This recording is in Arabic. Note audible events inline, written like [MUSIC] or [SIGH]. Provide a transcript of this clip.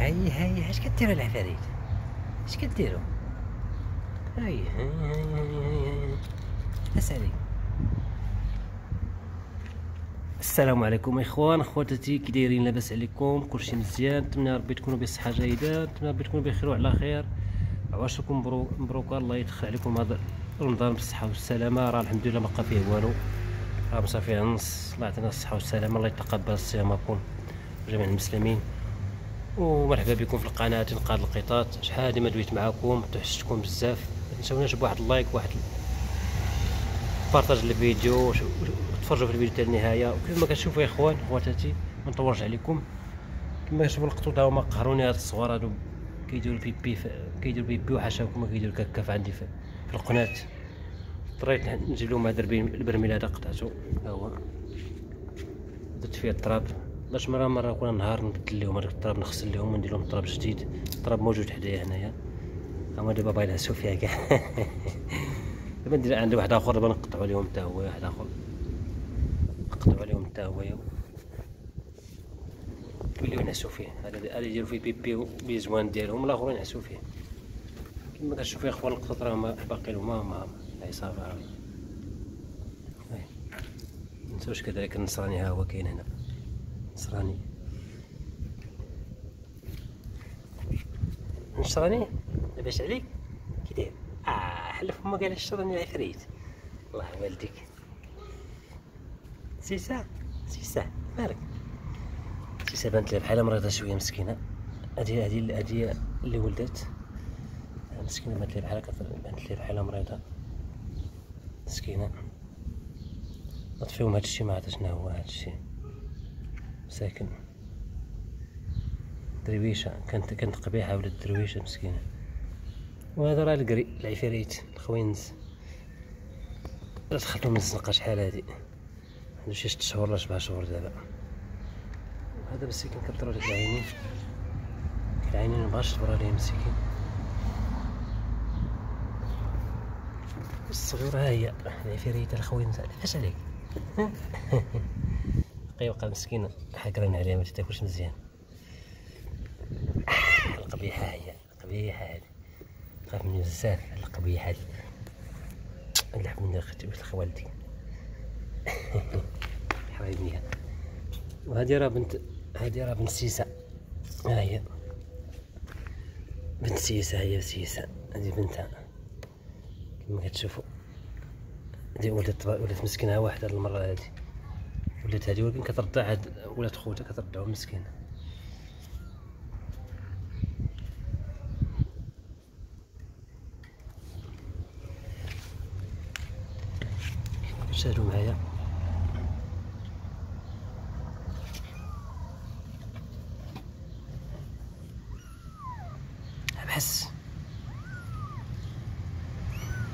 هاي هاي اش كديروا العفاريت؟ اش كديروا هاي هاي هاي هاي هاي اسالي السلام عليكم إخوان خواتاتي كي دايرين لاباس عليكم كلشي مزيان. نتمنى ربي تكونوا بصحة جيدة نتمنى ربي تكونوا بخير وعلى خير. عواشركم مبروك الله يدخل عليكم هذا رمضان بالصحة والسلامة. راه الحمد لله ما بقى فيه والو. راه صافي نص الله يعطينا الصحة والسلامة الله يتقبل صيامكم جميع المسلمين. ومرحبا بكم في القناة انقاذ القطاط. شحال هادي ما دويت معكم توحشتكم بزاف. متنساوناش بواحد ال like واحد partage الفيديو وتفرجوا في الفيديو حتى النهاية. وكيف ما كتشوفوا يا إخوان خواتاتي ما نطولش عليكم. كما كتشوفوا القطوط هما قهروني هاد الصغار هادو كيديروا pipi كيديروا pipi وحاشاكم كيديروا caca عندي في القناة. اضطريت نجيب لهم هذا البرميل هذا قطعته. ها هو. درت فيه التراب. باش مرة مرة كل نهار نبدل لهم هذاك التراب نغسل لهم وندير لهم تراب جديد. التراب موجود حدايا هنايا. هما دابا باغي ينعسو فيها كاع. [LAUGHS] دابا ندير عندي واحد آخر دابا نقطعو عليهم حتى هو واحد آخر. نقطعو عليهم حتى هو. يوليو ينعسو فيه هذا هذا يديرو فيه بيبي بيزوان ديالهم الاخرين ينعسو فيه كما كتشوفوا يا أخوان القطط راه باقي لهم ما العصابه نسوش كذلك النصراني ها هو كاين هنا. نصراني نصراني لاباس عليك؟ كي داير؟ آه حلف ما قال الشراني العفريت الله والديك. سيسا؟ سيسا مالك؟ سيسا بانت لها بحال مريضة شوية مسكينة. هادي هادي هادي اللي ولدت. مسكينة بانت لها بحال بانت لها بحال مريضة. مسكينة. نطفيهم هادشي ما عرفت شنو هو هادشي. ساكن. درويشة كانت كانت قبيحة ولد درويشة مسكينة. وهذا راه القري العفاريت الخوينز. دخلتو من الزنقة شحال هادي. عنده شي ست شهور ولا سبع شهور دابا. هذا مسكين كضرو ليه العينين. العينين مبغاش تبرا ليه مسكين. الصغيرة ها هي العفاريت الخوينز. علاش عليك؟ [LAUGHS] قيوقة مسكينة. حقرين عليها ما تاكلش مزيان. القبيحة هي القبيحة هادي خاف مني بزاف القبيحة هادي نلعب مني أختي مثل خوالتي [LAUGHS] حبايبني وهادي راه بنت هادي راه بنت سيسا ها هي. بنت سيسا هي سيسا هادي بنتها. كما كتشوفوا. هادي ولات ولات مسكينة واحدة المرة هادي ولات هادي ولكن كترضع هاد ولات خوتها كترضعو مسكينة شاهدوا معايا. بحس